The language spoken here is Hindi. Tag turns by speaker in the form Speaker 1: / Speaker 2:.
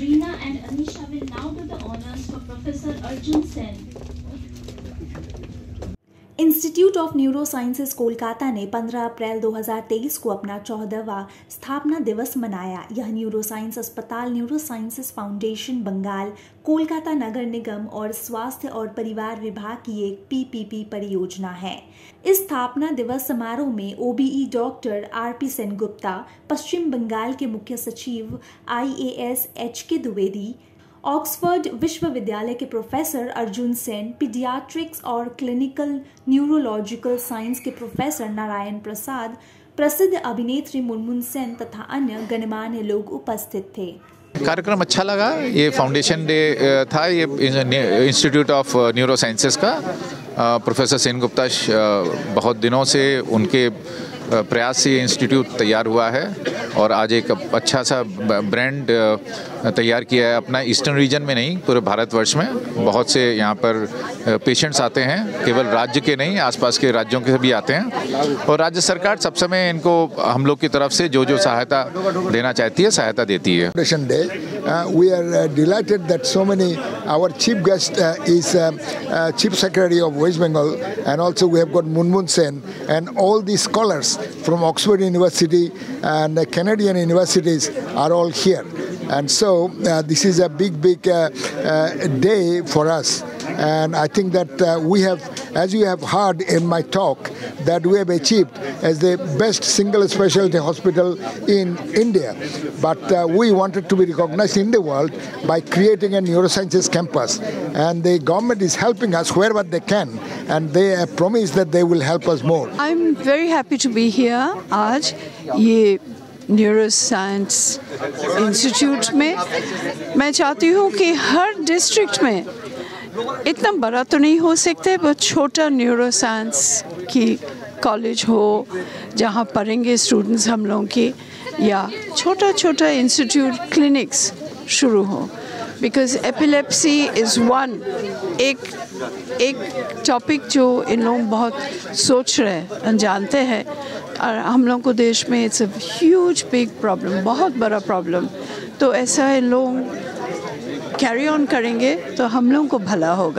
Speaker 1: Reena and Anisha will now do the honors for Professor Arjun Sen.
Speaker 2: Institute of neuro sciences Kolkata ने 15 अप्रैल 2023 को अपना चौदहवा स्थापना दिवस मनाया। यह न्यूरो साइंस अस्पताल neuro sciences foundation, Bengal, Kolkata नगर निगम और स्वास्थ्य और परिवार विभाग की एक पीपीपी परियोजना है। इस स्थापना दिवस समारोह में OBE doctor R P Sen Gupta Paschim Bengal के मुख्य सचिव आईएएस एच के द्विवेदी ऑक्सफोर्ड विश्वविद्यालय के प्रोफेसर अर्जुन सेन पीडियाट्रिक्स और क्लिनिकल न्यूरोलॉजिकल साइंस के प्रोफेसर नारायण प्रसाद, प्रसिद्ध अभिनेत्री मुनमुन सेन तथा अन्य गणमान्य लोग उपस्थित थे।
Speaker 3: कार्यक्रम अच्छा लगा? ये फाउंडेशन डे था? ये इंस्टीट्यूट ऑफ़ न्यूरो साइंसेस का? प्रोफेसर सेन गुप्ता बहुत दिनों से उनके प्रयास से ये इंस्टीट्यूट तैयार हुआ है। और आज एक अच्छा सा ब्रांड तैयार किया है अपना ईस्टर्न रीजन में नहीं पूरे भारतवर्ष में बहुत से यहाँ पर पेशेंट्स आते हैं केवल राज्य के नहीं आसपास के राज्यों के भी आते हैं और राज्य सरकार सब समय इनको हम लोग की तरफ़ से जो जो सहायता देना चाहती है सहायता देती है
Speaker 4: uh, are uh, delighted that so many our chief guest uh, is chief secretary of West Bengal and also we have got Munmun Sen and all the scholars from Oxford University and Canadian universities are all here. And so uh, this is a big, big uh, uh, day for us. And I think that we have, as you have heard in my talk, that we have achieved as the best single specialty hospital in India. But uh, we wanted to be recognized in the world by creating a neurosciences campus. And the government is helping us wherever they can. And they have promised that they will help us more.
Speaker 5: I'm very happy to be here. Aj, ye neuro science institute में, मैं चाहती हूँ कि हर डिस्ट्रिक्ट में इतना बड़ा तो नहीं हो सकते बहुत छोटा न्यूरोसाइंस की कॉलेज हो, जहाँ पढ़ेंगे स्टूडेंट्स हम लोगों की, या छोटा छोटा इंस्टीट्यूट क्लिनिक्स शुरू हो। बिकॉज़ एपिलेप्सी इज़ वन एक एक टॉपिक जो इन लोग बहुत सोच रहे हैं जानते हैं। और हम लोगों को देश में it's a huge big problem बहुत बड़ा प्रॉब्लम तो ऐसा इन लोग कैरी ऑन करेंगे तो हम लोगों को भला होगा।